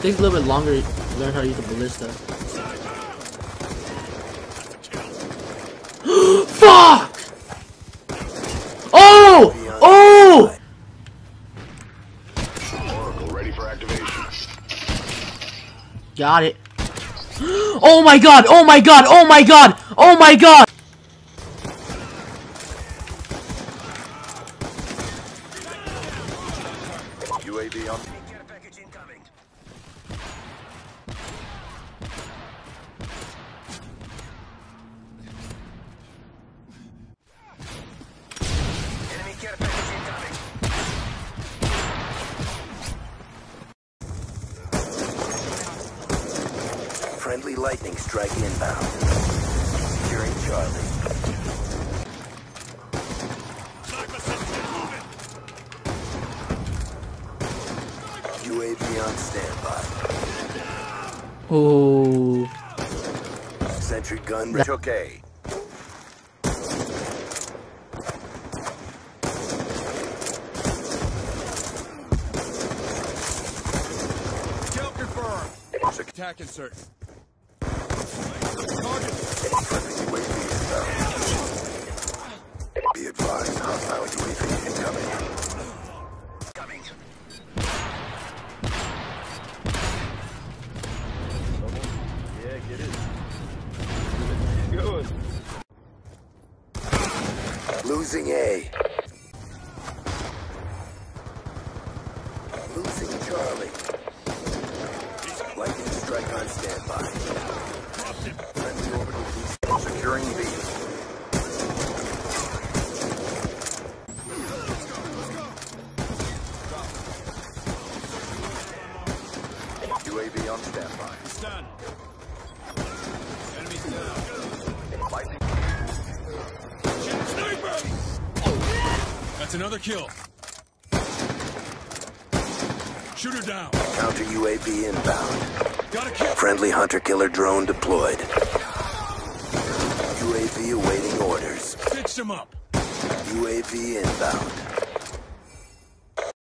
takes a little bit longer to learn how to use the ballista. Fuck! Oh! Oh! Got it. Oh my god! Oh my god! Oh my god! Oh my god! UAV on. Friendly lightning strike inbound. Securing Charlie. UAV on standby. Oh. Sentry gun ready. Okay. Kill confirmed. Attack insert. Losing A. Losing Charlie. Lightning strike on standby. Friendly orbital boost. Securing B. UAV on standby. Stand. Enemies down. Lightning. That's another kill. Shooter down. Counter UAV inbound. Got a kill. Friendly hunter killer drone deployed. UAV awaiting orders. Stitched him up. UAV inbound.